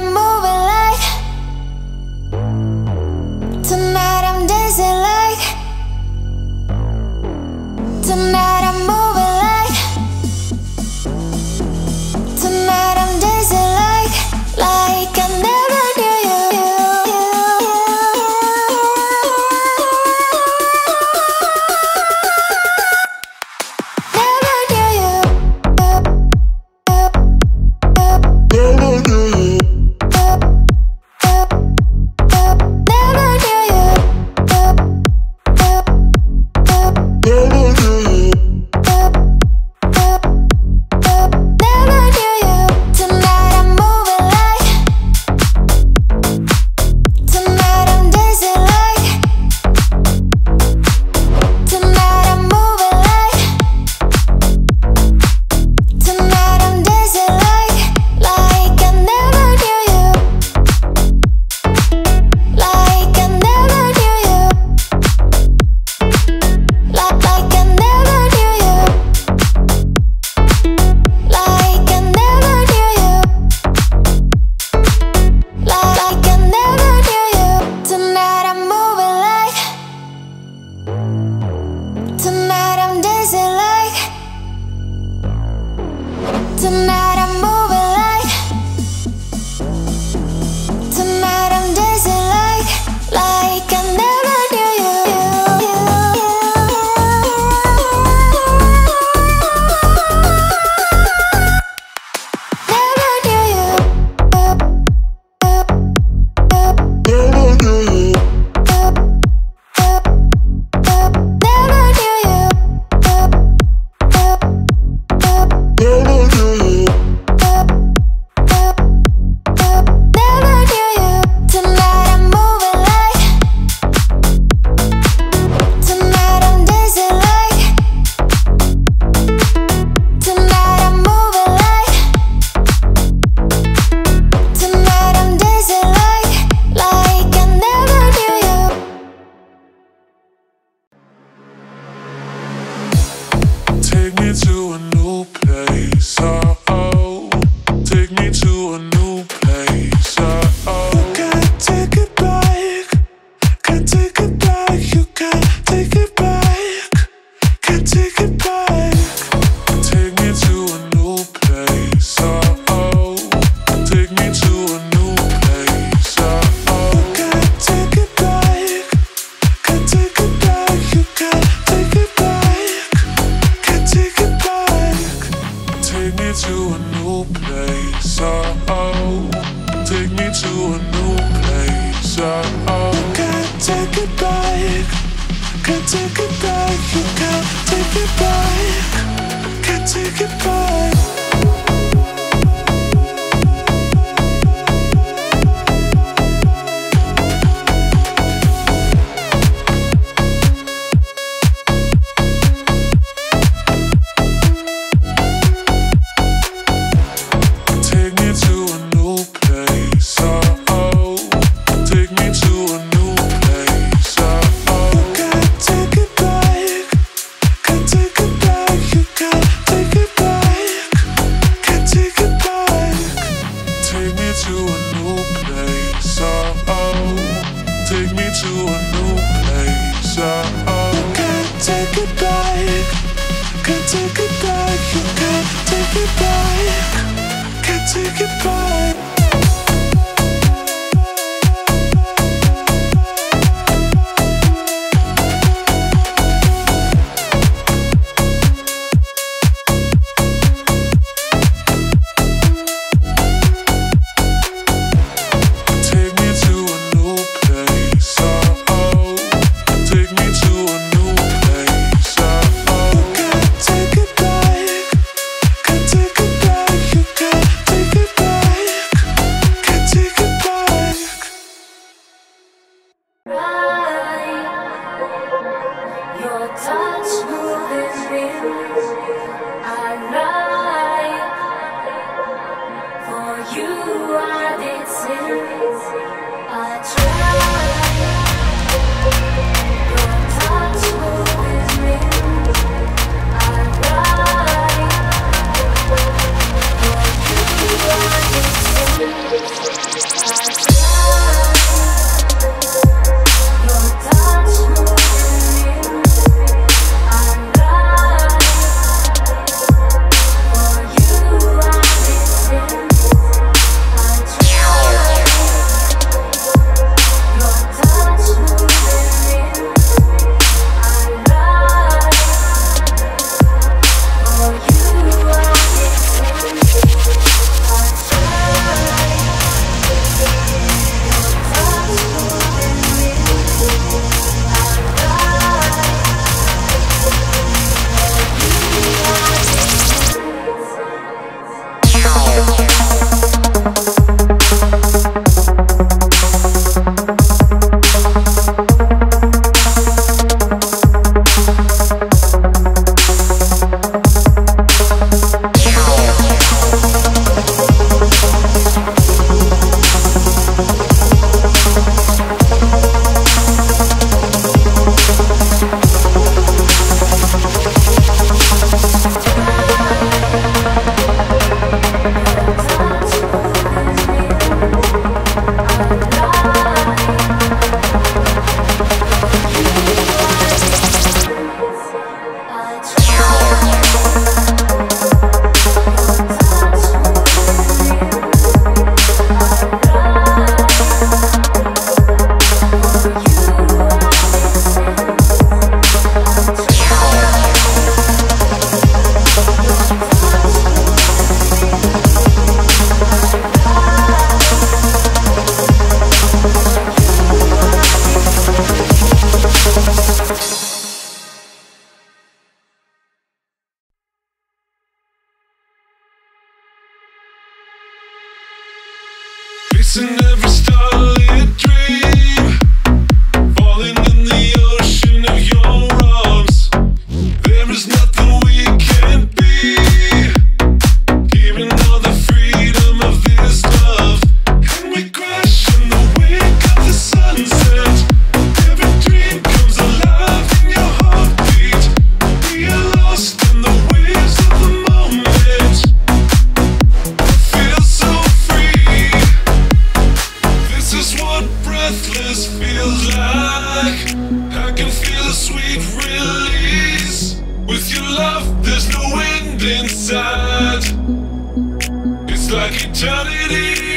more. me to a new place. Oh, oh. Take me to a new place. Oh, oh. You can't take it back. Can't take it back. You can't take it back. Can't take it back. to a new place. Oh, oh. take me to a new place. Oh, oh. You can't take it back. Can't take it back. You can't take it back. Can't take it back. to a new place. Oh, oh. can't take it back. Can't take it back. You can't take it back. Can't take it back. I can tell it is.